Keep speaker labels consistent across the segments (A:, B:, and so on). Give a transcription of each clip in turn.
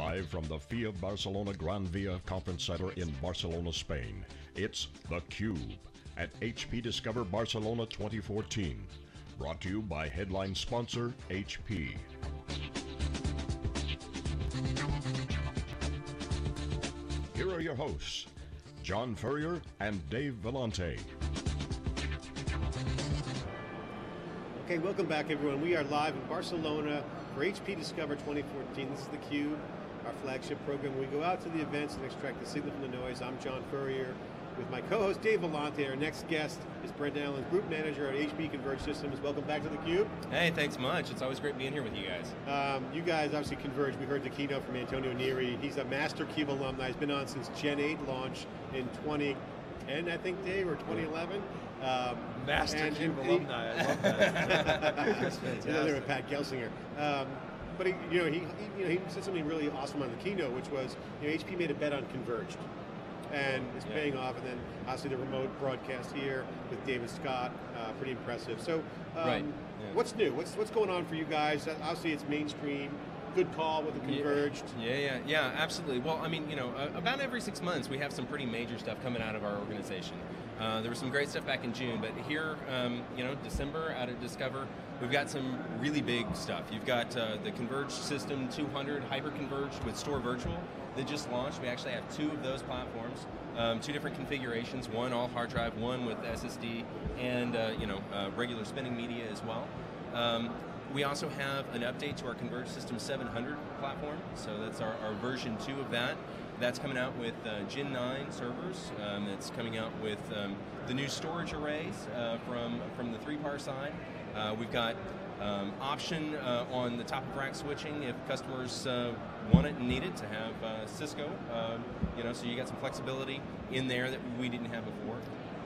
A: Live from the FIA Barcelona Gran Via Conference Center in Barcelona, Spain, it's theCUBE at HP Discover Barcelona 2014. Brought to you by headline sponsor HP. Here are your hosts, John Furrier and Dave Vellante.
B: Okay, welcome back everyone. We are live in Barcelona for HP Discover 2014. This is theCUBE, our flagship program. We go out to the events and extract the signal from the noise. I'm John Furrier with my co-host Dave Vellante. Our next guest is Brent Allen, Group Manager at HP Converged Systems. Welcome back to theCUBE.
C: Hey, thanks much. It's always great being here with you guys.
B: Um, you guys obviously Converge. We heard the keynote from Antonio Neri. He's a Master Cube alumni. He's been on since Gen 8 launch in 2010, I think, Dave, or 2011. Um,
D: Master
B: and-
D: Cube
B: and-
D: alumni, I love that. That's
B: He's another with
D: fantastic.
B: Pat Gelsinger. Um, but he, you know, he, he, you know, he said something really awesome on the keynote, which was, you know, HP made a bet on converged, and it's
C: Yeah.
B: paying off. And then obviously the remote broadcast here with David Scott, uh, pretty impressive. So, um,
C: Right, yeah.
B: what's new? What's what's going on for you guys? Obviously, it's mainstream. Good call with the converged.
C: Yeah, yeah, yeah, absolutely. Well, I mean, you know, uh, about every six months we have some pretty major stuff coming out of our organization. Uh, there was some great stuff back in June, but here, um, you know, December out at Discover, we've got some really big stuff. You've got uh, the Converged System 200 hyper-converged with Store Virtual that just launched. We actually have two of those platforms, um, two different configurations, one all hard drive, one with SSD, and, uh, you know, uh, regular spinning media as well. Um, we also have an update to our Converged System 700 platform, so that's our, our version 2 of that. That's coming out with uh, Gen 9 servers. Um, it's coming out with um, the new storage arrays uh, from, from the 3PAR side. Uh, we've got um, option uh, on the top of rack switching if customers uh, want it and need it to have uh, Cisco. Um, you know, so you got some flexibility in there that we didn't have before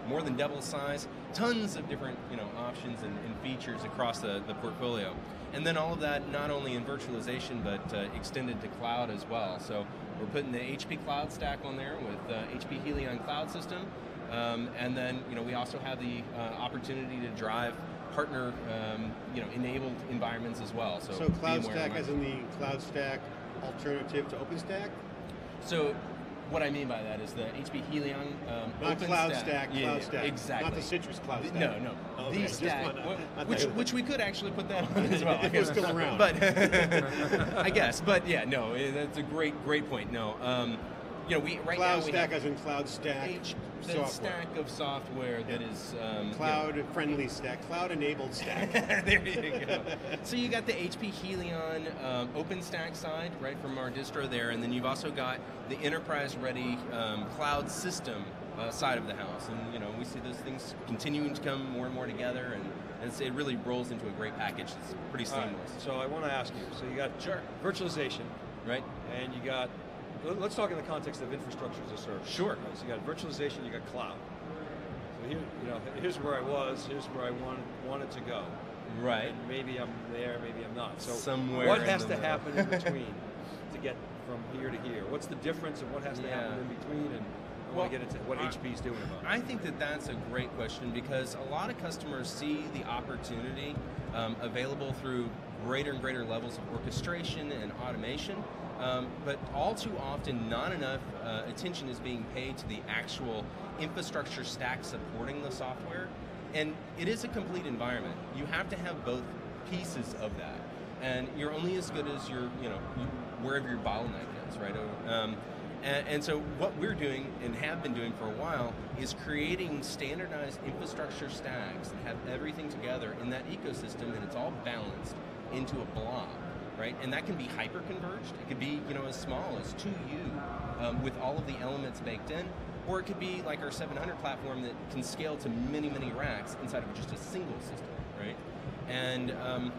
C: more than double size, tons of different you know options and, and features across the, the portfolio. And then all of that not only in virtualization but uh, extended to cloud as well. So we're putting the HP Cloud Stack on there with uh, HP Helion Cloud System. Um, and then you know we also have the uh, opportunity to drive partner um, you know enabled environments as well. So,
B: So Cloud
C: VMware
B: Stack, as in the Cloud Stack alternative to OpenStack.
C: So what I mean by that is the HP Helion um,
B: Not
C: OpenStack-
B: Cloud Stack,
C: Yeah,
B: Cloud
C: yeah,
B: Stack.
C: Exactly.
B: Not the Citrix Cloud Stack.
C: No, no.
B: Okay,
C: the stack,
B: wanna-
C: which, which we could actually put that on as well.
B: If it was still around.
C: But I guess, but yeah, no, eh, that's a great, great point. No, um, you know, we right
B: Cloud
C: now we
B: Stack,
C: have
B: as in Cloud Stack.
C: H, the
B: software.
C: stack of software that is um, you know,
B: Cloud friendly stack, cloud enabled stack.
C: there you go. So you got the HP Helion um, OpenStack side, right from our distro there, and then you've also got the enterprise-ready um, cloud system uh, side of the house. And you know, we see those things continuing to come more and more together, and, and it really rolls into a great package. It's pretty
D: All right,
C: seamless,
D: So I want to ask you. So you got
C: Sure.
D: virtualization,
C: right?
D: and you got. Let- Let's talk in the context of infrastructure as a service.
C: Sure.
D: Right, So you got virtualization, you got cloud. So here, you know, here's where I was. Here's where I want, wanted to go.
C: Right.
D: And maybe I'm there, maybe I'm not. So
C: Somewhere
D: what
C: in
D: has
C: the
D: to
C: middle.
D: happen in between to get from here to here? What's the difference and what has to happen in between? And I
C: Well,
D: want to get into what
C: I-
D: HP's doing about it.
C: I think that that's a great question because a lot of customers see the opportunity um, available through greater and greater levels of orchestration and automation, um, but all too often, not enough uh, attention is being paid to the actual infrastructure stack supporting the software. And it is a complete environment. You have to have both pieces of that, and you're only as good as your, you know, wherever your bottleneck is, right? Um, and, and so what we're doing and have been doing for a while is creating standardized infrastructure stacks that have everything together in that ecosystem and it's all balanced into a blob, right? And that can be hyper-converged. It could be, you know, as small as 2U um, with all of the elements baked in, or it could be like our 700 platform that can scale to many, many racks inside of just a single system, right? And um,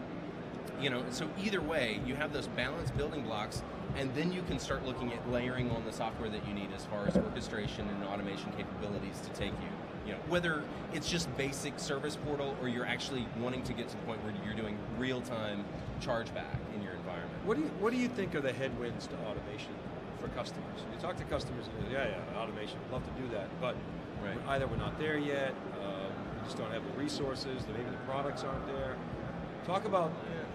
C: you know, so either way, you have those balanced building blocks, and then you can start looking at layering on the software that you need as far as orchestration and automation capabilities to take you. You know, whether it's just basic service portal or you're actually wanting to get to the point where you're doing real-time chargeback in your environment.
D: What do you What do you think are the headwinds to automation for customers? You talk to customers, and yeah, yeah, automation, love to do that, but
C: Right.
D: either we're not there yet, um, we just don't have the resources, or maybe the products aren't there. Talk about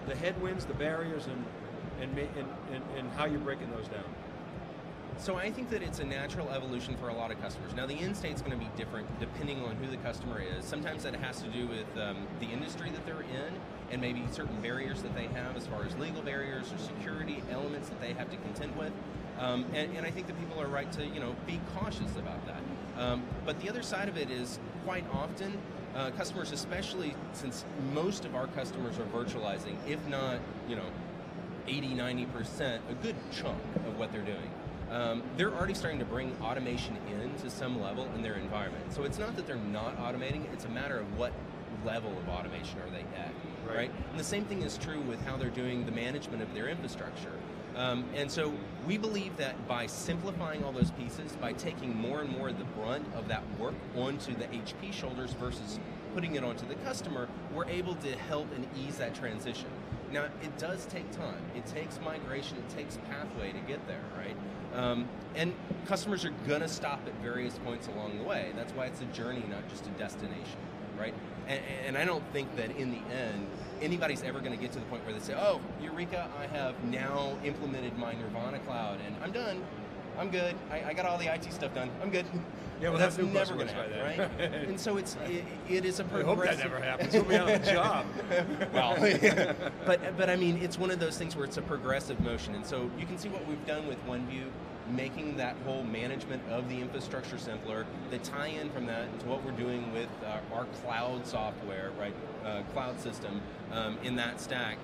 D: the headwinds, the barriers, and and, and, and, and how you're breaking those down.
C: So I think that it's a natural evolution for a lot of customers. Now the end state's going to be different depending on who the customer is. Sometimes that has to do with um, the industry that they're in and maybe certain barriers that they have as far as legal barriers or security elements that they have to contend with. Um, and, and, I think that people are right to you know be cautious about that. Um, but the other side of it is quite often uh, customers, especially since most of our customers are virtualizing, if not you know 80, 90%, a good chunk of what they're doing um, they're already starting to bring automation in to some level in their environment. So it's not that they're not automating, it's a matter of what level of automation are they at, right? right? And the same thing is true with how they're doing the management of their infrastructure. Um, and so we believe that by simplifying all those pieces, by taking more and more of the brunt of that work onto the HP shoulders versus putting it onto the customer, we're able to help and ease that transition. Now, it does take time. It takes migration, it takes pathway to get there, right? Um, and customers are going to stop at various points along the way. That's why it's a journey, not just a destination, right? And, and I don't think that in the end, anybody's ever going to get to the point where they say, oh, Eureka, I have now implemented my Nirvana cloud and I'm done. I'm good. I, I got all the IT stuff done. I'm good.
D: Yeah, well,
C: that's,
D: that's
C: never going to happen, right? and so it's it, it is a progressive.
D: I hope that never happens. We'll be out of the job.
C: well, but but I mean, it's one of those things where it's a progressive motion, and so you can see what we've done with OneView, making that whole management of the infrastructure simpler. The tie-in from that into what we're doing with uh, our cloud software, right, uh, cloud system um, in that stack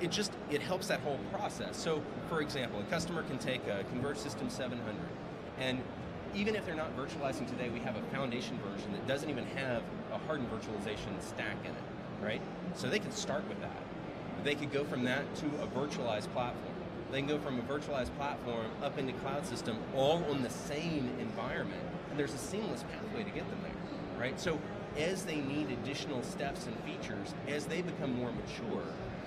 C: it just it helps that whole process. So, for example, a customer can take a Converge System 700, and even if they're not virtualizing today, we have a foundation version that doesn't even have a hardened virtualization stack in it, right? So they can start with that. They could go from that to a virtualized platform. They can go from a virtualized platform up into cloud system, all on the same environment, and there's a seamless pathway to get them there, right? So as they need additional steps and features, as they become more mature,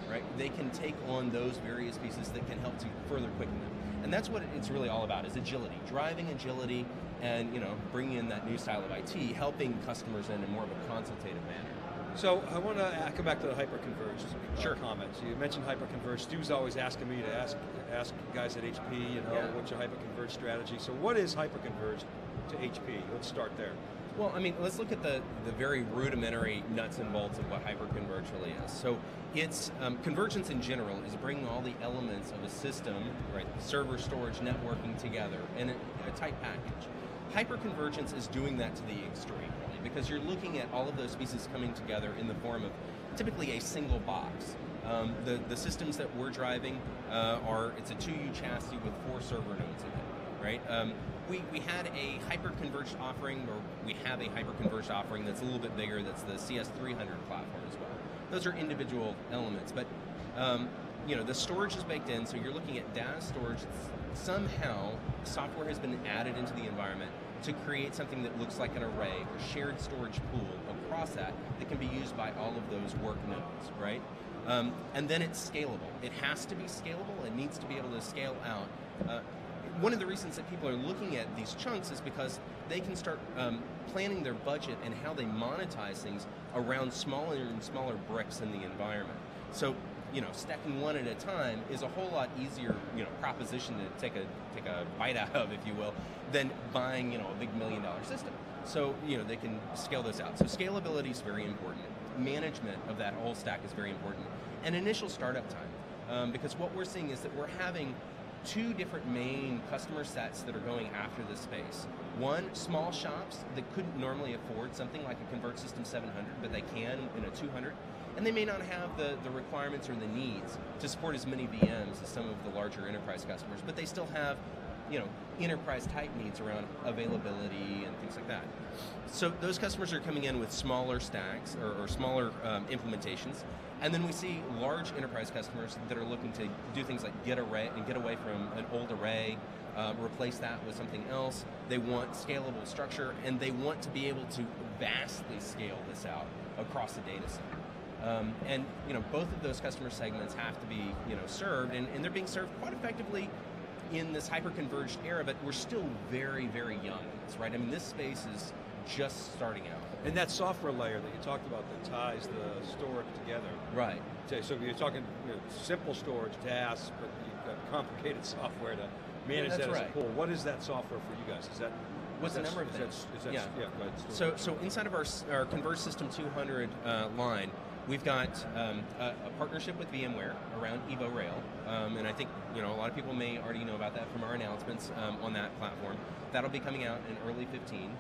C: right? They can take on those various pieces that can help to further quicken them. And that's what it's really all about is agility, driving agility and, you know, bringing in that new style of IT, helping customers in a more of a consultative manner.
D: So I want to come back to the hyperconverged uh,
C: sure.
D: comments. You mentioned hyperconverged. Stu's always asking me to ask ask guys at HP, you know, yeah. what's your hyperconverged strategy? So what is hyperconverged to HP? Let's start there.
C: Well, I mean, let's look at the, the very rudimentary nuts and bolts of what hyperconverged really is. So it's um, convergence in general is bringing all the elements of a system, right, server, storage, networking together in a, in a tight package. Hyperconvergence is doing that to the extreme, right? because you're looking at all of those pieces coming together in the form of typically a single box. Um, the, the systems that we're driving uh, are, it's a 2U chassis with four server nodes in it, right? Um, we, we had a hyper-converged offering, or we have a hyper-converged offering that's a little bit bigger, that's the CS300 platform as well. Those are individual elements, but um, you know the storage is baked in, so you're looking at data storage. Somehow, software has been added into the environment to create something that looks like an array or shared storage pool across that that can be used by all of those work nodes, right? Um, and then it's scalable. It has to be scalable. It needs to be able to scale out. Uh, one of the reasons that people are looking at these chunks is because they can start um, planning their budget and how they monetize things around smaller and smaller bricks in the environment. So, you know, stacking one at a time is a whole lot easier, you know, proposition to take a take a bite out of, if you will, than buying, you know, a big million dollar system. So, you know, they can scale this out. So scalability is very important. Management of that whole stack is very important. And initial startup time. Um, because what we're seeing is that we're having two different main customer sets that are going after this space. One, small shops that couldn't normally afford something like a Converge System 700, but they can in a 200. And they may not have the, the requirements or the needs to support as many VMs as some of the larger enterprise customers, but they still have you know, enterprise type needs around availability and things like that. So those customers are coming in with smaller stacks or, or smaller um, implementations, and then we see large enterprise customers that are looking to do things like get array and get away from an old array, uh, replace that with something else. They want scalable structure, and they want to be able to vastly scale this out across the data center. Um, and you know both of those customer segments have to be you know served, and, and they're being served quite effectively in this hyper-converged era, but we're still very, very young in this, right? I mean, this space is just starting out.
D: And that software layer that you talked about that ties the storage together.
C: Right.
D: So you're talking you know, simple storage tasks, but you've got complicated software to manage
C: that's
D: that as
C: right.
D: a pool. What is that software for you guys? Is that
C: What's the number of
D: that-
C: things?
D: is that-
C: Yeah.
D: yeah, go ahead.
C: So, so inside of our, our Converge System 200 uh, line, we've got um, a, a partnership with VMware around Evo Rail, um, and I think you know a lot of people may already know about that from our announcements um, on that platform. That'll be coming out in early 15,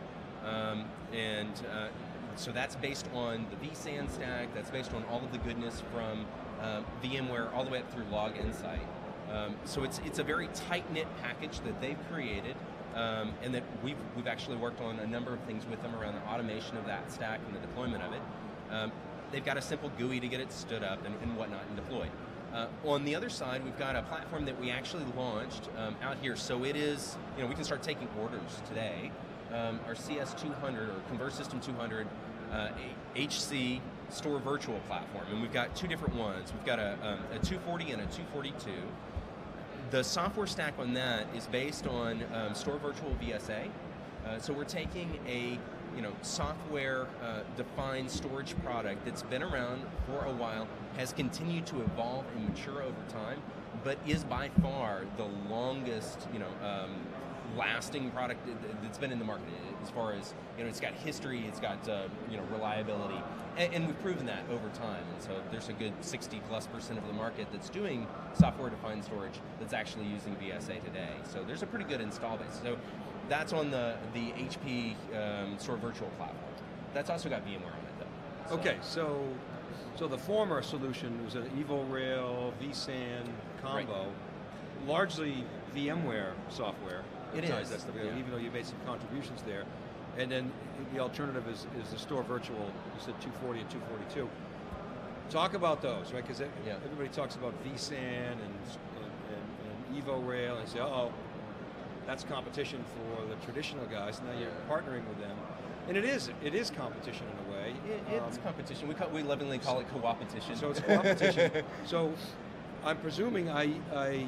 C: um, and uh, so that's based on the vSAN stack. That's based on all of the goodness from uh, VMware all the way up through Log Insight. Um, so it's it's a very tight knit package that they've created, um, and that we've we've actually worked on a number of things with them around the automation of that stack and the deployment of it. Um, they've got a simple GUI to get it stood up and, and whatnot and deployed. Uh, on the other side, we've got a platform that we actually launched um, out here. So it is, you know, we can start taking orders today. Um, our CS200 or Converge System 200 uh, HC store virtual platform, and we've got two different ones. We've got a, um, a 240 and a 242 the software stack on that is based on um, Store Virtual VSA. Uh, so we're taking a you know software uh, defined storage product that's been around for a while, has continued to evolve and mature over time, but is by far the longest you know um, lasting product that- that's been in the market as far as you know it's got history it's got uh, you know reliability and, and we've proven that over time. And so there's a good 60 plus percent of the market that's doing software defined storage that's actually using VSA today. So there's a pretty good install base. So that's on the the HP um, store virtual platform that's also got VMware on it though So-
D: Okay, so so the former solution was an Evo Rail vSAN combo, largely VMware software.
C: It
D: that stuff,
C: yeah.
D: even though you made some contributions there. And then the alternative is, is the store virtual. You said 240 and 242. Talk about those, right? Because
C: Yeah.
D: everybody talks about vSAN and, and, and, and Evo Rail and say, oh, that's competition for the traditional guys. Now you're partnering with them, and it is it is competition in a way.
C: It, it's
D: Um,
C: competition. We, call, we lovingly call it co-opetition.
D: so it's competition. so I'm presuming I, I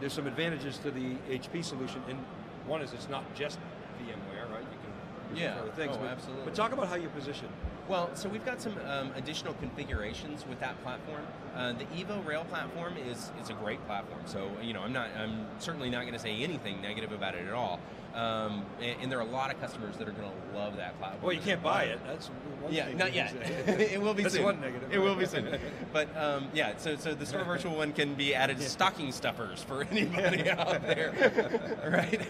D: there's some advantages to the HP solution, and one is it's not just VMware, right? You can
C: Yeah.
D: other things.
C: Oh,
D: but,
C: absolutely.
D: But talk about how you position. positioned.
C: Well, so we've got some um, additional configurations with that platform. Uh, the Evo Rail platform is is a great platform. So you know, I'm not, I'm certainly not going to say anything negative about it at all. Um, and, and there are a lot of customers that are going to love that platform.
D: Well, you can't buy it. That's one
C: Yeah, not yet. it will be
D: That's
C: soon.
D: one negative.
C: It will be soon. But um, yeah, so so the store virtual one can be added as stocking stuffers for anybody out there, right?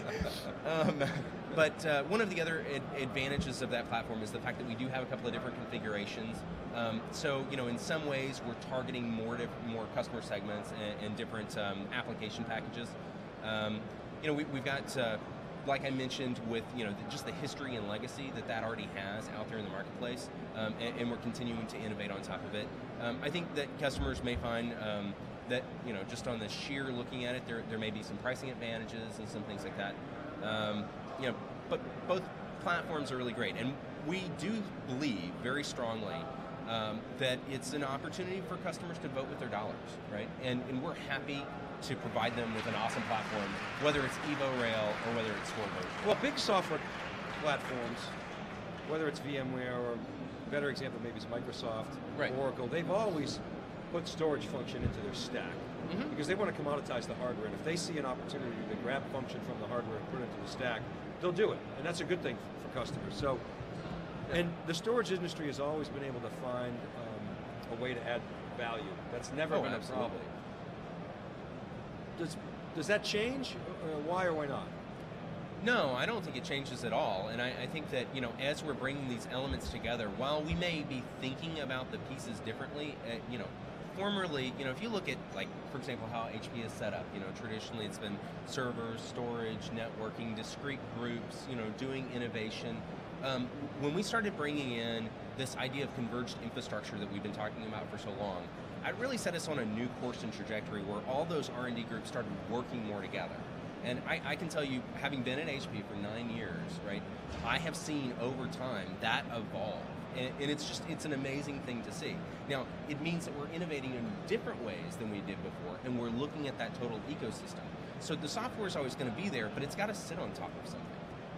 C: But uh, one of the other ad- advantages of that platform is the fact that we do have a couple of different configurations. Um, so you know, in some ways, we're targeting more diff- more customer segments and, and different um, application packages. Um, you know, we, we've got. Uh, like I mentioned, with you know the, just the history and legacy that that already has out there in the marketplace, um, and, and we're continuing to innovate on top of it. Um, I think that customers may find um, that you know just on the sheer looking at it, there there may be some pricing advantages and some things like that. Um, you know, but both platforms are really great, and we do believe very strongly um, that it's an opportunity for customers to vote with their dollars, right? And, and we're happy to provide them with an awesome platform, whether it's Evo Rail or whether it's Store
D: Well, big software platforms, whether it's VMware or a better example maybe is Microsoft,
C: Right.
D: Oracle, they've always put storage function into their stack
C: Mhm.
D: because they want to commoditize the hardware. And if they see an opportunity to grab function from the hardware and put it into the stack, they'll do it. And that's a good thing for customers. So, and the storage industry has always been able to find um, a way to add value. That's never
C: Oh,
D: been a problem. Does, does that change? Uh, why or why not?
C: No, I don't think it changes at all. And I, I think that, you know, as we're bringing these elements together, while we may be thinking about the pieces differently, uh, you know, formerly, you know, if you look at, like, for example, how HP is set up, you know, traditionally it's been servers, storage, networking, discrete groups, you know, doing innovation. Um, when we started bringing in this idea of converged infrastructure that we've been talking about for so long, it really set us on a new course and trajectory where all those R&D groups started working more together. And I, I can tell you, having been at HP for nine years, right, I have seen over time that evolve. And, and it's just, it's an amazing thing to see. Now, it means that we're innovating in different ways than we did before, and we're looking at that total ecosystem. So the software is always going to be there, but it's got to sit on top of something.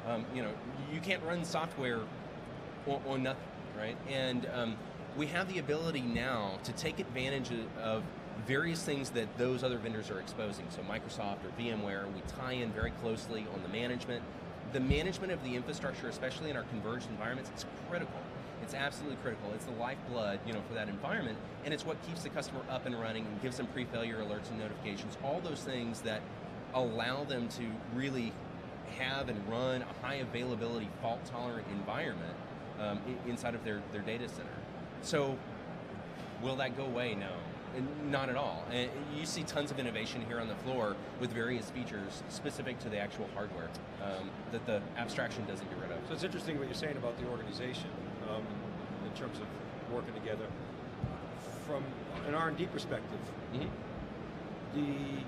C: Um, you know, you can't run software on, on nothing, right? And um, we have the ability now to take advantage of various things that those other vendors are exposing. So Microsoft or VMware, we tie in very closely on the management. The management of the infrastructure, especially in our converged environments, is critical. It's absolutely critical. It's the lifeblood, you know, for that environment, and it's what keeps the customer up and running and gives them pre-failure alerts and notifications. All those things that allow them to really have and run a high availability, fault tolerant environment um, inside of their, their data center. So, will that go away? No. Not at all. And you see tons of innovation here on the floor with various features specific to the actual hardware um, that the abstraction doesn't get rid of.
D: So it's interesting what you're saying about the organization um, in terms of working together. From an R&D perspective,
C: mm-hmm.
D: the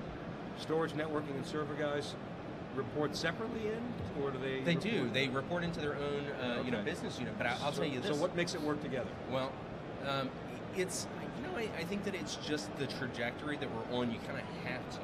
D: storage, networking, and server guys report separately in, or do they?
C: They do. They report into their own, uh, okay. you know, business unit. But I, will
D: so,
C: tell you this.
D: So what makes it work together?
C: Well, um, it's I, I, think that it's just the trajectory that we're on. You kind of have to.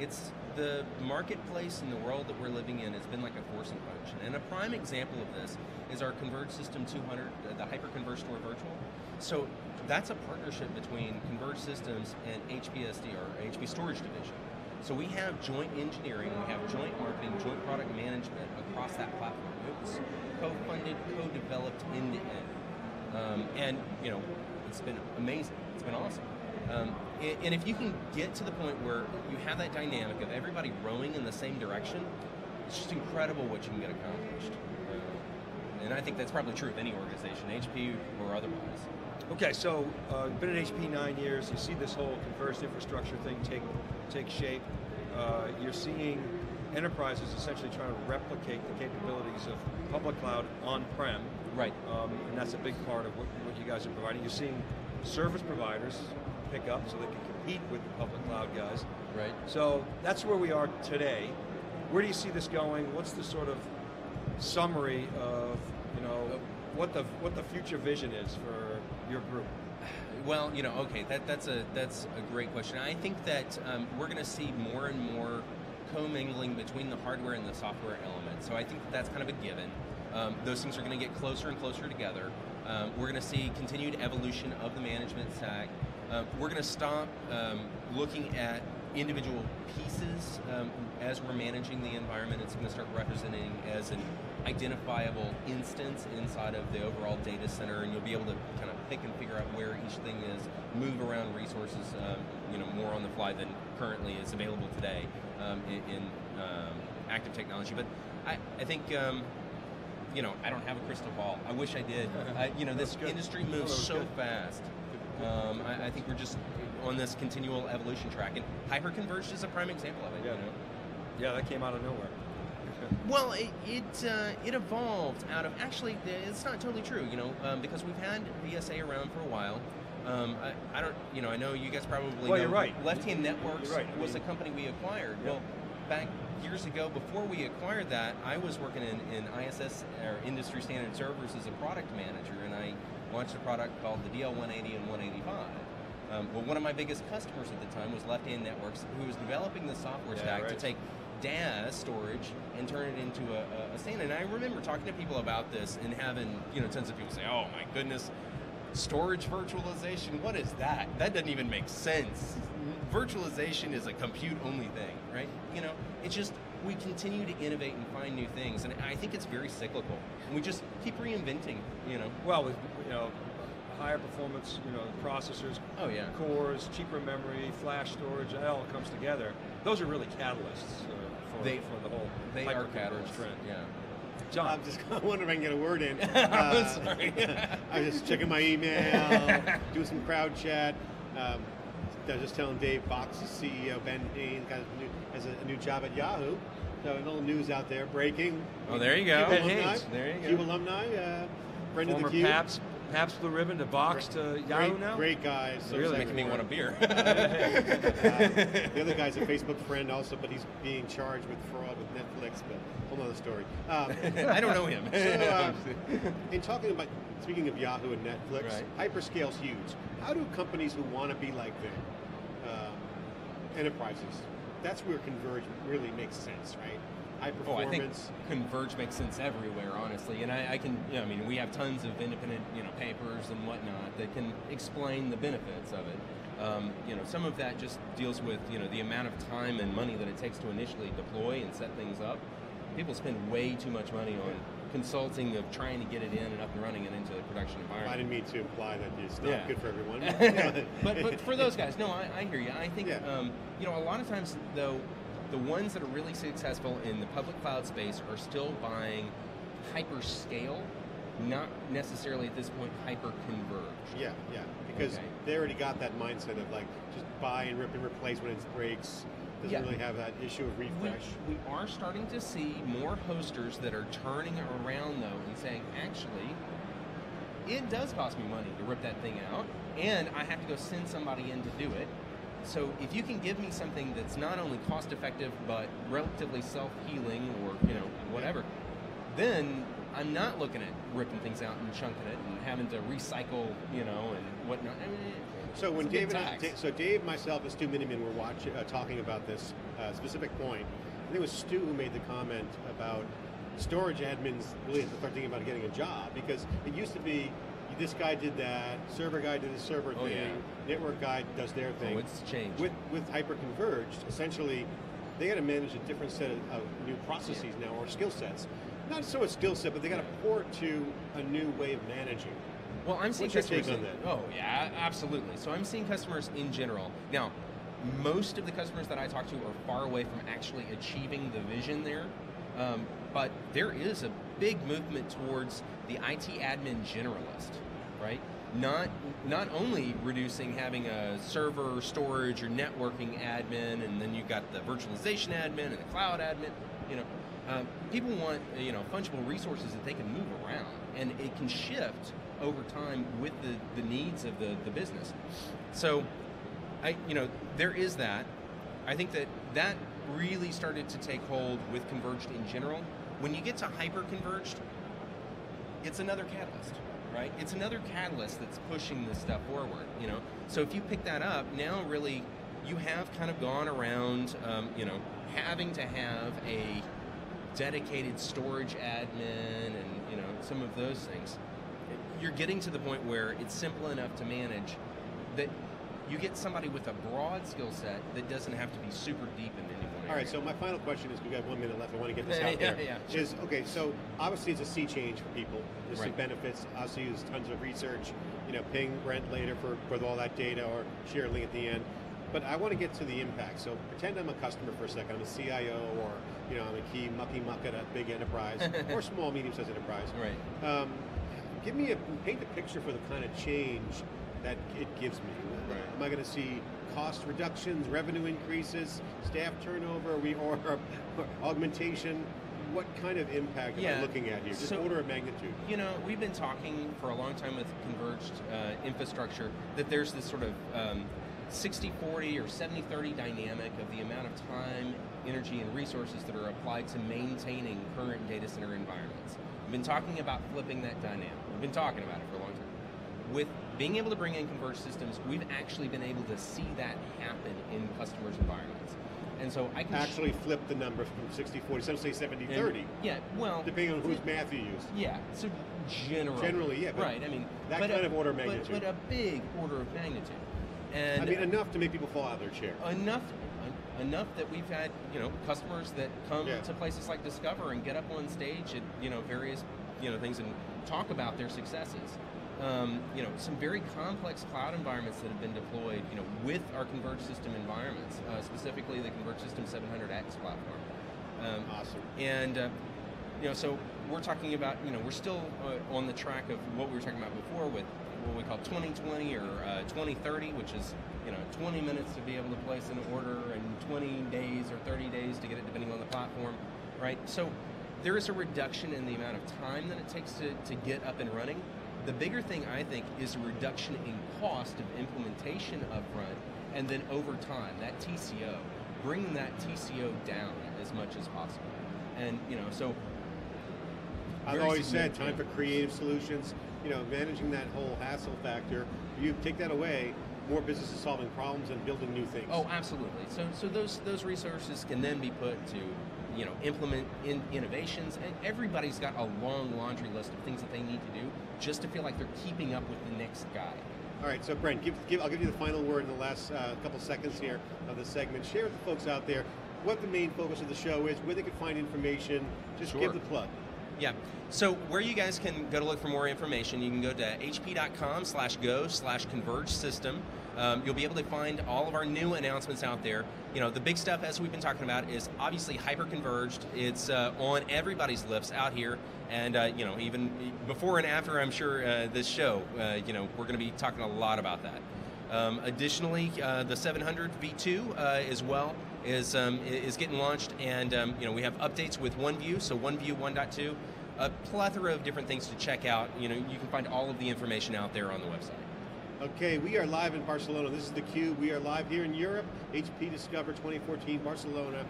C: It's the marketplace and the world that we're living in has been like a forcing function. And a prime example of this is our Converge System 200, uh, the Hyper-Converged Store Virtual. So that's a partnership between Converge Systems and HPSD, or HP Storage Division. So we have joint engineering, we have joint marketing, joint product management across that platform. It was co-funded, co-developed end to end. Um, and you know, it's been amazing. It's been awesome. Um, and if you can get to the point where you have that dynamic of everybody rowing in the same direction, it's just incredible what you can get accomplished. Uh, and I think that's probably true of any organization, HP or otherwise.
D: Okay, so uh, you've been at HP nine years. You see this whole converged infrastructure thing take take shape. Uh, you're seeing enterprises essentially trying to replicate the capabilities of public cloud on-prem.
C: Right.
D: Um, and that's a big part of what, what you guys are providing. You're seeing service providers pick up so they can compete with the public cloud guys.
C: Right.
D: So that's where we are today. Where do you see this going? What's the sort of summary of you know what the what the future vision is for your group?
C: Well, you know, okay, that, that's a that's a great question. I think that um, we're going to see more and more commingling between the hardware and the software element. So I think that that's kind of a given. Um, those things are going to get closer and closer together. Um, we're going to see continued evolution of the management stack. Um, we're going to stop um, looking at individual pieces um, as we're managing the environment. It's going to start representing as an identifiable instance inside of the overall data center, and you'll be able to kind of pick and figure out where each thing is, move around resources, um, you know, more on the fly than currently is available today in, in active technology. But I, I think you know, I don't have a crystal ball. I wish I did. I, you know, this industry moves so good. fast. Um, I, I, think we're just on this continual evolution track, and hyperconverged is a prime example of it.
D: Yeah,
C: you know?
D: yeah, that came out of nowhere.
C: well, it it, uh, it, evolved out of actually it's not totally true, you know, um, because we've had VSA around for a while. Um, I, I, don't, you know, I know you guys probably
D: well,
C: know.
D: You're right.
C: Left Hand Networks
D: right.
C: was a company we acquired. Well, back years ago, before we acquired that, I was working in, in ISS or Industry Standard Servers as a product manager, and I launched a product called the DL180 and 185. Um, well, one of my biggest customers at the time was Left Hand Networks, who was developing the software
D: yeah,
C: stack
D: right.
C: to take DAS storage and turn it into a, a, standard. And I remember talking to people about this and having you know tons of people say, "Oh my goodness, storage virtualization? What is that? That doesn't even make sense." Virtualization is a compute-only thing, right? You know, it's just we continue to innovate and find new things, and I think it's very cyclical. And we just keep reinventing, you know.
D: Well, with you know higher performance, you know, processors,
C: oh yeah,
D: cores, cheaper memory, flash storage, that all comes together. Those are really catalysts uh, for,
C: they,
D: for the whole
C: they are catalysts.
D: trend.
C: Yeah.
B: John. I'm just wondering if I can get a word in.
C: Uh, sorry.
B: I'm just checking my email, doing some crowd chat. Um, I was just telling Dave Box's CEO Ben Haynes got a new, has a, new job at Yahoo. So a little news out there breaking.
C: Oh, there you go.
B: Ben
C: alumni, Haynes. There you go.
B: Cube alumni, uh, friend
D: Former
B: of the Cube.
D: Pabst Pabst Blue Ribbon to Box to Yahoo
B: great,
D: now?
B: Great guys.
C: So really making me want a beer.
B: uh, the other guy's a Facebook friend also, but he's being charged with fraud with Netflix, but whole other story. Um,
C: I don't know him.
B: so, uh, in talking about, speaking of Yahoo and Netflix,
C: right.
B: hyperscale's huge. How do companies who want to be like them, um, enterprises, that's where convergence really makes sense, right? High
C: Oh, I think converge makes sense everywhere, honestly. And I, I can, you know, I mean, we have tons of independent, you know, papers and whatnot that can explain the benefits of it. Um, you know, some of that just deals with, you know, the amount of time and money that it takes to initially deploy and set things up. People spend way too much money on consulting of trying to get it in and up and running and into the production environment.
B: I didn't mean to imply that it's not
C: Yeah.
B: good for everyone.
C: but but for those guys, no, I, I hear you. I think
B: Yeah.
C: um, you know a lot of times though, the ones that are really successful in the public cloud space are still buying hyper scale, not necessarily at this point hyper converged.
B: Yeah, yeah, because
C: Okay.
B: they already got that mindset of like just buy and rip and replace when it breaks. Doesn't
C: Yeah.
B: really have that issue of
C: We,
B: refresh.
C: we are starting to see more hosters that are turning around though and saying, actually, it does cost me money to rip that thing out, and I have to go send somebody in to do it. So if you can give me something that's not only cost effective but relatively self healing or you know whatever, then I'm not looking at ripping things out and chunking it and having to recycle you know and whatnot. I mean,
B: So when
C: it's a big
B: David, so Dave, myself, and Stu Miniman were watching, uh, talking about this uh, specific point. I think it was Stu who made the comment about storage admins really have to start thinking about getting a job because it used to be this guy did that, server guy did his server
C: Oh,
B: thing,
C: yeah.
B: network guy does their thing.
C: Oh, it's changed.
B: With with hyperconverged, essentially, they got to manage a different set of, of new processes now or skill sets. Not so much skill set, but they got to port to a new way of managing.
C: Well, I'm seeing
B: What's
C: customers.
B: take on
C: that-
B: that?
C: Oh yeah, absolutely. So I'm seeing customers in general. Now, most of the customers that I talk to are far away from actually achieving the vision there, um, but there is a big movement towards the IT admin generalist, right? Not not only reducing having a server, storage, or networking admin, and then you've got the virtualization admin and the cloud admin. You know, um, people want you know fungible resources that they can move around, and it can shift over time with the, the needs of the, the business. So, I you know there is that. I think that that really started to take hold with converged in general. When you get to hyper converged, it's another catalyst, right? It's another catalyst that's pushing this stuff forward, you know. So if you pick that up, now really you have kind of gone around, um, you know, having to have a dedicated storage admin and you know some of those things. You're getting to the point where it's simple enough to manage that you get somebody with a broad skill set that doesn't have to be super deep in one
B: All right, so my final question is, we got one minute left. I want to get this out
C: yeah,
B: there.
C: yeah, sure.
B: Is okay. So obviously, it's a sea change for people. There's some benefits. Obviously, there's tons of research. You know, ping Brent later for with all that data, or share a link at the end. But I want to get to the impact. So pretend I'm a customer for a second. I'm a CIO, or you know, I'm a key mucky muck at a big enterprise or small, medium-sized enterprise.
C: Right.
B: Um, give me a paint a picture for the kind of change that it gives me.
C: Right.
B: Am I going to see cost reductions, revenue increases, staff turnover, we or, augmentation? What kind of impact
C: Yeah,
B: I looking at here? Just
C: so-
B: order of magnitude.
C: You know, we've been talking for a long time with converged uh, infrastructure that there's this sort of um, 60 40 or 70 30 dynamic of the amount of time, energy, and resources that are applied to maintaining current data center environments. We've been talking about flipping that dynamic. We've been talking about it for a long time. With being able to bring in converged systems, we've actually been able to see that happen in customers' environments. And so I can sh-
B: Actually flip the number from 60 40, some say 70
C: and-
B: 30,
C: Yeah, well,
B: depending on whose math you use.
C: yeah, so generally.
B: Generally, yeah, but
C: right, I mean,
B: that
C: but
B: kind
C: a,
B: of order of magnitude.
C: But, a big order of magnitude, and
B: I mean, enough to make people fall out of their chair.
C: enough, enough that we've had you know customers that come
B: Yeah.
C: to places like Discover and get up on stage at you know various you know things and talk about their successes. Um, you know, some very complex cloud environments that have been deployed, you know, with our converged system environments, uh, specifically the Converged System 700X platform. Um,
B: Awesome.
C: and uh, you know, so we're talking about, you know, we're still uh, on the track of what we were talking about before with what we call 2020 or uh, 2030, which is you know 20 minutes to be able to place an order and 20 days or 30 days to get it, depending on the platform, right? So there is a reduction in the amount of time that it takes to, to get up and running. The bigger thing I think is a reduction in cost of implementation upfront, and then over time that TCO, bringing that TCO down as much as possible. And you know, so
B: I've always said time for creative solutions. You know, managing that whole hassle factor. You take that away, more businesses solving problems and building new things.
C: Oh, absolutely. So, so those those resources can then be put to, you know, implement in innovations. And everybody's got a long laundry list of things that they need to do just to feel like they're keeping up with the next guy.
B: All right, so Brent, give, give, I'll give you the final word in the last uh, couple seconds here of the segment. Share with the folks out there what the main focus of the show is, where they can find information. Just
C: Sure.
B: give the plug.
C: Yeah. So where you guys can go to look for more information, you can go to hp.com slash go slash converge system. Um, you'll be able to find all of our new announcements out there. You know, the big stuff, as we've been talking about, is obviously hyper-converged. It's uh, on everybody's lips out here. And, uh, you know, even before and after, I'm sure, uh, this show, uh, you know, we're going to be talking a lot about that. Um, additionally, uh, the 700 V2 uh, as well is um, is getting launched, and um, you know we have updates with OneView, so OneView 1.2, a plethora of different things to check out. You know, you can find all of the information out there on the website.
B: Okay, we are live in Barcelona. This is theCUBE. We are live here in Europe, HP Discover 2014 Barcelona.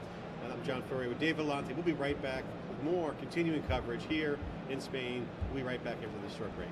B: I'm John Furrier with Dave Vellante. We'll be right back with more continuing coverage here in Spain. We'll be right back after this short break.